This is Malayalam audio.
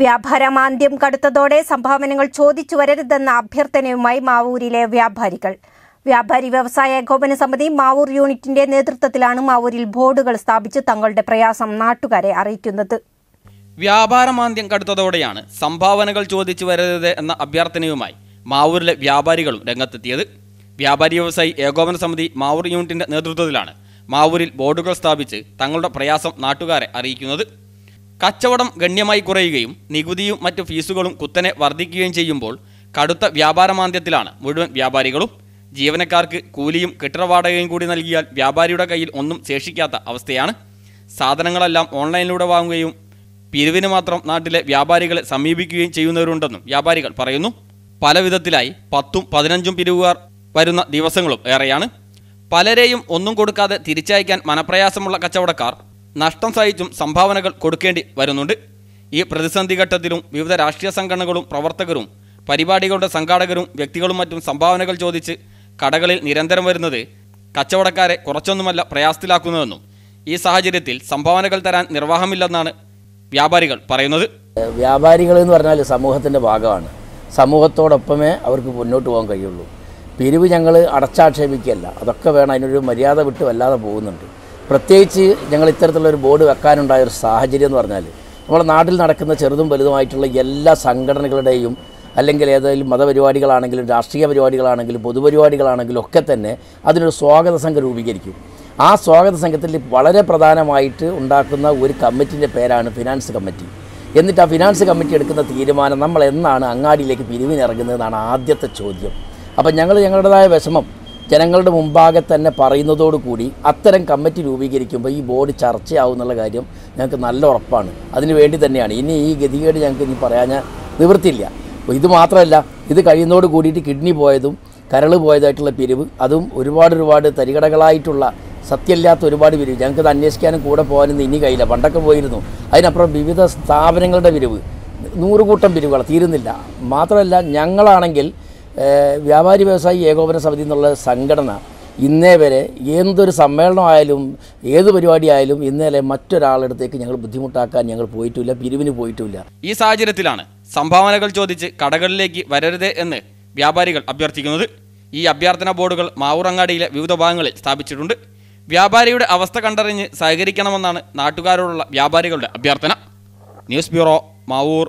വ്യാപാരമാന്ദ്യം കടുത്തതോടെ സംഭാവനകൾ ചോദിച്ചു വരരുതെന്ന അഭ്യർത്ഥനയുമായി മാവൂരിലെ വ്യാപാരികൾ. വ്യാപാരി വ്യവസായ ഏകോപന സമിതി മാവൂർ യൂണിറ്റിന്റെ നേതൃത്വത്തിലാണ് മാവൂരിൽ ബോർഡുകൾ സ്ഥാപിച്ച് തങ്ങളുടെ പ്രയാസം നാട്ടുകാരെ അറിയിക്കുന്നത്. വ്യാപാരമാന്ദ്യം കടുത്തതോടെയാണ് സംഭാവനകൾ ചോദിച്ചു വരരുത് എന്ന അഭ്യർത്ഥനയുമായി മാവൂരിലെ വ്യാപാരികളും രംഗത്തെത്തിയത്. വ്യാപാരി വ്യവസായി ഏകോപന സമിതി മാവൂർ യൂണിറ്റിന്റെ നേതൃത്വത്തിലാണ് മാവൂരിൽ ബോർഡുകൾ സ്ഥാപിച്ച് തങ്ങളുടെ പ്രയാസം നാട്ടുകാരെ അറിയിക്കുന്നത്. കച്ചവടം ഗണ്യമായി കുറയുകയും നികുതിയും മറ്റു ഫീസുകളും കുത്തനെ വർദ്ധിക്കുകയും ചെയ്യുമ്പോൾ കടുത്ത വ്യാപാരമാന്ദ്യത്തിലാണ് മുഴുവൻ വ്യാപാരികളും. ജീവനക്കാർക്ക് കൂലിയും കെട്ടിടവാടകയും കൂടി നൽകിയാൽ വ്യാപാരിയുടെ കയ്യിൽ ഒന്നും ശേഷിക്കാത്ത അവസ്ഥയാണ്. സാധനങ്ങളെല്ലാം ഓൺലൈനിലൂടെ വാങ്ങുകയും പിരിവിന് മാത്രം നാട്ടിലെ വ്യാപാരികളെ സമീപിക്കുകയും ചെയ്യുന്നവരുണ്ടെന്നും വ്യാപാരികൾ പറയുന്നു. പല വിധത്തിലായി പത്തും പതിനഞ്ചും പിരിവുകാർ വരുന്ന ദിവസങ്ങളും ഏറെയാണ്. പലരെയും ഒന്നും കൊടുക്കാതെ തിരിച്ചയക്കാൻ മനപ്രയാസമുള്ള കച്ചവടക്കാർ നഷ്ടം സഹിച്ചും സംഭാവനകൾ കൊടുക്കേണ്ടി വരുന്നുണ്ട്. ഈ പ്രതിസന്ധി ഘട്ടത്തിലും വിവിധ രാഷ്ട്രീയ സംഘടനകളും പ്രവർത്തകരും പരിപാടികളുടെ സംഘാടകരും വ്യക്തികളും മറ്റും സംഭാവനകൾ ചോദിച്ച് കടകളിൽ നിരന്തരം വരുന്നത് കച്ചവടക്കാരെ കുറച്ചൊന്നുമല്ല പ്രയാസത്തിലാക്കുന്നതെന്നും ഈ സാഹചര്യത്തിൽ സംഭാവനകൾ തരാൻ നിർവാഹമില്ലെന്നാണ് വ്യാപാരികൾ പറയുന്നത്. വ്യാപാരികൾ എന്ന് പറഞ്ഞാൽ സമൂഹത്തിന്റെ ഭാഗമാണ്. സമൂഹത്തോടൊപ്പമേ അവർക്ക് മുന്നോട്ട് പോകാൻ കഴിയുള്ളൂ. പിരിവ് ഞങ്ങൾ അടച്ചാക്ഷേപിക്കുകയല്ല. അതൊക്കെ വേണം. അതിനൊരു മര്യാദ വിട്ട് വല്ലാതെ പോകുന്നുണ്ട്. പ്രത്യേകിച്ച് ഞങ്ങൾ ഇത്തരത്തിലുള്ള ഒരു ബോർഡ് വെക്കാനുണ്ടായ ഒരു സാഹചര്യം എന്ന് പറഞ്ഞാൽ നമ്മുടെ നാട്ടിൽ നടക്കുന്ന ചെറുതും വലുതുമായിട്ടുള്ള എല്ലാ സംഘടനകളുടെയും അല്ലെങ്കിൽ ഏതെങ്കിലും മതപരിപാടികളാണെങ്കിലും രാഷ്ട്രീയ പരിപാടികളാണെങ്കിലും പൊതുപരിപാടികളാണെങ്കിലും ഒക്കെ തന്നെ അതിനൊരു സ്വാഗത സംഘം രൂപീകരിക്കും. ആ സ്വാഗത സംഘത്തിൽ വളരെ പ്രധാനമായിട്ട് ഉണ്ടാക്കുന്ന ഒരു കമ്മിറ്റിന്റെ പേരാണ് ഫിനാൻസ് കമ്മിറ്റി. എന്നിട്ട് ആ ഫിനാൻസ് കമ്മിറ്റി എടുക്കുന്ന തീരുമാനം നമ്മൾ എന്നാണ് അങ്ങാടിയിലേക്ക് പിരിവിനിറങ്ങുന്നതെന്നാണ് ആദ്യത്തെ ചോദ്യം. അപ്പം ഞങ്ങൾ ഞങ്ങളുടേതായ വിഷമം. ജനങ്ങളുടെ മുമ്പാകെ തന്നെ പറയുന്നതോടുകൂടി അത്തരം കമ്മിറ്റി രൂപീകരിക്കുമ്പോൾ ഈ ബോർഡ് ചർച്ചയാവും എന്നുള്ള കാര്യം ഞങ്ങൾക്ക് നല്ല ഉറപ്പാണ്. അതിന് വേണ്ടി തന്നെയാണ്. ഇനി ഈ ഗതികേട് ഞങ്ങൾക്ക് ഇനി പറയാൻ നിവൃത്തിയില്ല. ഇത് മാത്രമല്ല ഇത് കഴിയുന്നതോട് കൂടിയിട്ട് കിഡ്നി പോയതും കരൾ പോയതായിട്ടുള്ള പിരിവ് അതും ഒരുപാട് ഒരുപാട് തരികടകളായിട്ടുള്ള സത്യമില്ലാത്ത ഒരുപാട് പിരിവ്. ഞങ്ങൾക്കത് അന്വേഷിക്കാനും കൂടെ പോകാനും ഇനി കഴിയില്ല. പണ്ടൊക്കെ പോയിരുന്നു. അതിനപ്പുറം വിവിധ സ്ഥാപനങ്ങളുടെ പിരിവ്. നൂറുകൂട്ടം പിരിവുകൾ തീരുന്നില്ല. മാത്രമല്ല ഞങ്ങളാണെങ്കിൽ വ്യാപാരി വ്യവസായി ഏകോപന സമിതി എന്നുള്ള സംഘടന ഇന്നേ വരെ എന്തൊരു സമ്മേളനമായാലും ഏത് പരിപാടിയായാലും ഇന്നലെ മറ്റൊരാളടുത്തേക്ക് ഞങ്ങൾ ബുദ്ധിമുട്ടാക്കാൻ ഞങ്ങൾ പോയിട്ടില്ല പിരിവിന് പോയിട്ടില്ല. ഈ സാഹചര്യത്തിലാണ് സംഭാവനകൾ ചോദിച്ച് കടകളിലേക്ക് വരരുത് എന്ന് വ്യാപാരികൾ അഭ്യർത്ഥിക്കുന്നത്. ഈ അഭ്യർത്ഥന ബോർഡുകൾ മാവൂറങ്ങാടിയിലെ വിവിധ ഭാഗങ്ങളിൽ സ്ഥാപിച്ചിട്ടുണ്ട്. വ്യാപാരിയുടെ അവസ്ഥ കണ്ടറിഞ്ഞ് സഹകരിക്കണമെന്നാണ് നാട്ടുകാരോടുള്ള വ്യാപാരികളുടെ അഭ്യർത്ഥന. News bureau Mavoor.